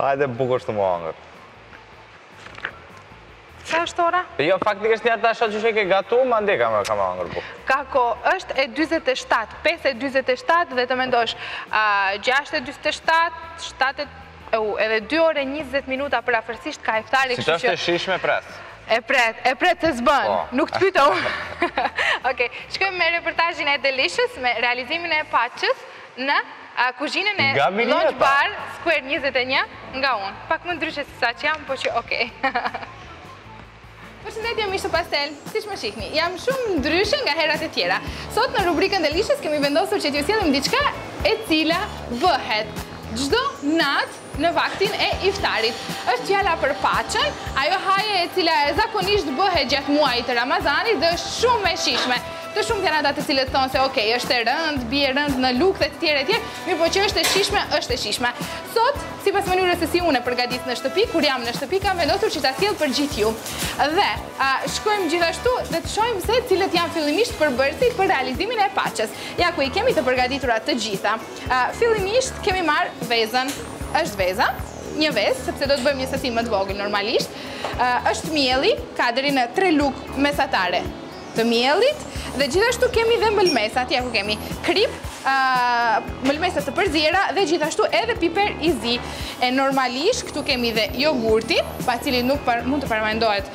Hajde bukë është të me hangër. Sa është ora? Jo, faktikisht një atasha që që ke gatu, ma ndi ka më ka me hangër bukë. Ka kohë, është e 27, 5 e 27 dhe të mendosh, 6 e 27, 7 e... Euu, edhe dy orë e njëzet minuta përafërsisht ka iftari, kështu që... Si të është e shijshme, pres. E pret, e pret se s'bën, po. nuk të pyta unë. Okej, shkojmë me reportazhin e Delicious, me realizimin e paçës në kuzhinën e Lunch Bar Square 21, nga unë. Pak më ndryshe se sa ç'jam, po që okej. Përshëndetje miq të Pastel, siç më shihni, jam shumë ndryshe nga herat e tjera. Sot në rubrikën Delicious kemi vendosur që t'ju sjellim diçka e cila bëhet çdo natë në vaktin e iftarit. është fjala për paçën, ajo haje e cila zakonisht bëhet gjatë muajit të Ramazanit dhe është shumë e shijshme. Të shumtë janë ata të cilët thonë se okej, është e rëndë, bie rëndë në lukth e të tjera e tjera, mirëpo që është e shijshme, është e shijshme. Sot, Sipas mënyrës se si unë e përgatis në shtëpi, kur jam në shtëpi kam vendosur që ta sjell për gjithë ju. Dhe a, shkojmë gjithashtu dhe të shohim se cilët janë fillimisht përbërësit për realizimin e paçës. Ja ku i kemi të përgatitura të gjitha. A, fillimisht kemi marrë vezën. Është veza, një vezë, sepse do të bëjmë një sasi më të vogël normalisht. A, është mielli, ka deri në 3 lugë mesatare. të miellit dhe gjithashtu kemi dhe mëlmesat, ja ku kemi kripë, mëlmesa të përziera dhe gjithashtu edhe piper i zi. E normalisht këtu kemi dhe jogurti, pa cili nuk mund të paramendohet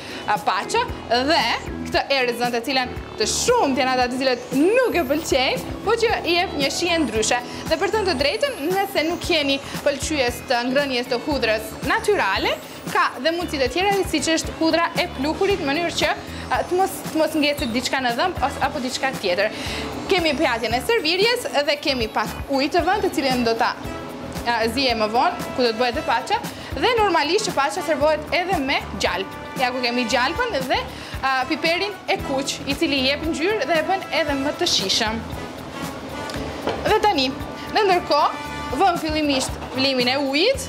paça dhe këtë erëzën të cilën të shumtë janë ata të cilët nuk e pëlqejnë, po që i jep një shije ndryshe. Dhe për të thënë të drejtën, nëse nuk jeni pëlqyes të ngrënies të hudrës natyrale, Ka dhe mundësitë e tjera, siç është hudra e pluhurit, mënyrë që të mos ngecet diçka në dhëmbë apo diçka tjetër. Kemi pjatën e servirjes dhe kemi pak ujë të vënë, të cilën do ta ziejë më vonë, ku do të bëhet dhe paça, dhe normalisht që paça servohet edhe me gjalpë. Ja ku kemi gjalpën dhe piperin e kuq, i cili jep ngjyrë dhe e bën edhe më të shijshëm. Dhe tani, në ndërkohë, vëmë fillimisht vlimin e ujit,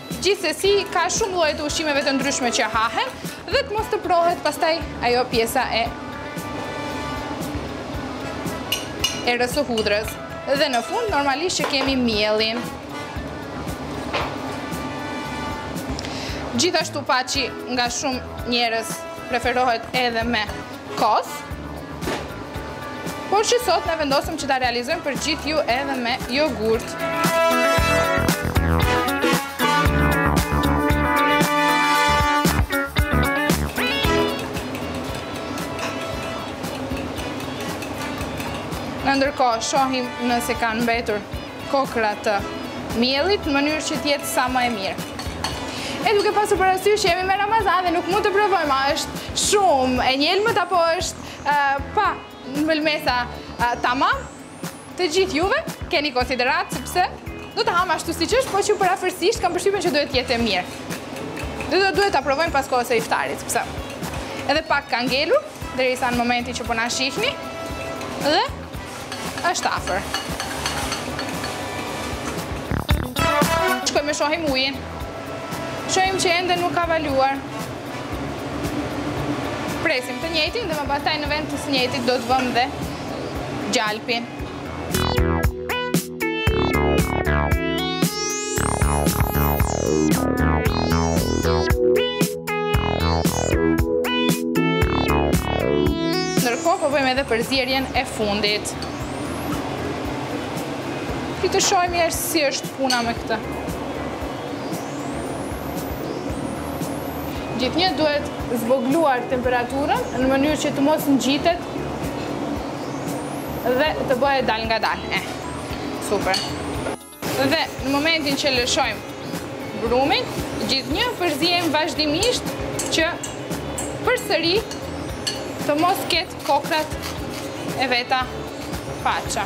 Gjithsesi, ka shumë lloje të ushqimeve të ndryshme që hahen dhe të mos teprohet pastaj ajo pjesa e erës së hudrës. Dhe në fund, normalisht që kemi miellin. Gjithashtu paçja nga shumë njerëz preferohet edhe me Kos. Por që sot ne vendosëm që ta realizojmë për gjithë ju edhe me jogurt. Në ndërkohë, shohim nëse kanë mbetur kokrra të miellit në mënyrë që të jetë sa më e mirë. E duke pasur parasysh që jemi në Ramazan dhe nuk mund të provojmë, a është shumë e njelmët apo është pa mëlmesa tamam, të gjithë juve keni konsideratë sepse do ta hamë ashtu siç është, por që përafërsisht kam përshtypjen që duhet të jetë e mirë. Dhe do duhet ta provojmë pas kohës së iftarit, sepse edhe pak ka ngelur derisa në momentin që po na shihni. Dhe është afër. Shkojmë e shohim ujin. Shohim që ende nuk ka valuar. Presim të njëjtin dhe më pastaj në vend të së njëjtit do të vëmë dhe gjalpin. Ndërkohë po bëjmë edhe përzirjen e fundit. Këtë të shohim edhe si është puna me këtë. Gjithnjë duhet zvogluar temperaturën në mënyrë që të mos ngjitet Dhe të bëhet dalëngadalë. Eh, super. Dhe në momentin që lëshojmë brumin, gjithnjë përziejmë vazhdimisht që përsëri të mos ketë kokrrat e veta paça.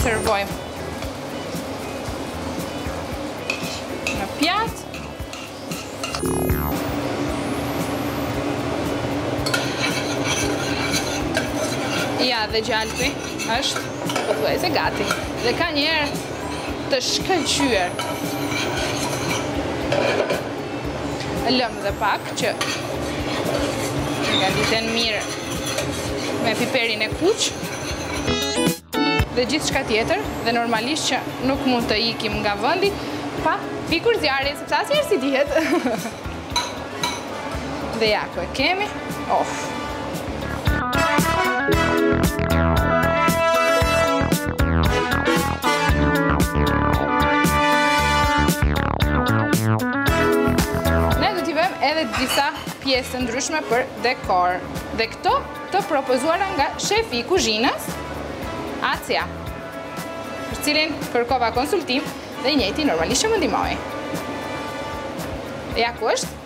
Servojmë Në pjatë Ja dhe gjalpi është Pothuajse gati Dhe ka një erë të shkëlqyer Lëmë dhe pak Që të gatiten mirë me piperin e kuq dhe gjithçka tjetër dhe normalisht që nuk mund të ikim nga vendi pa fikur zjarrin, sepse asnjëherë s'i dihet. Dhe ja, ku e kemi, of. Ne do t'i vëmë edhe disa pjesë të ndryshme për dekor. Dhe këto të propozuara nga shefi i kuzhinës, Acia, për të cilin kërkova konsultim dhe i njëjti normalisht që më ndihmoi. Ja ku është.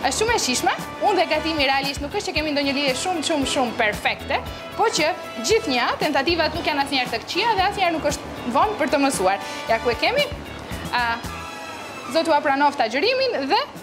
Është shumë e shijshme, unë dhe gatimi realisht nuk është që kemi ndonjë lidhje shumë shumë shumë perfekte, po që gjithnjë tentativat nuk janë asnjëherë të këqija dhe asnjëherë nuk është vonë për të mësuar. Ja ku e kemi. Zoti ua pranoftë agjërimin dhe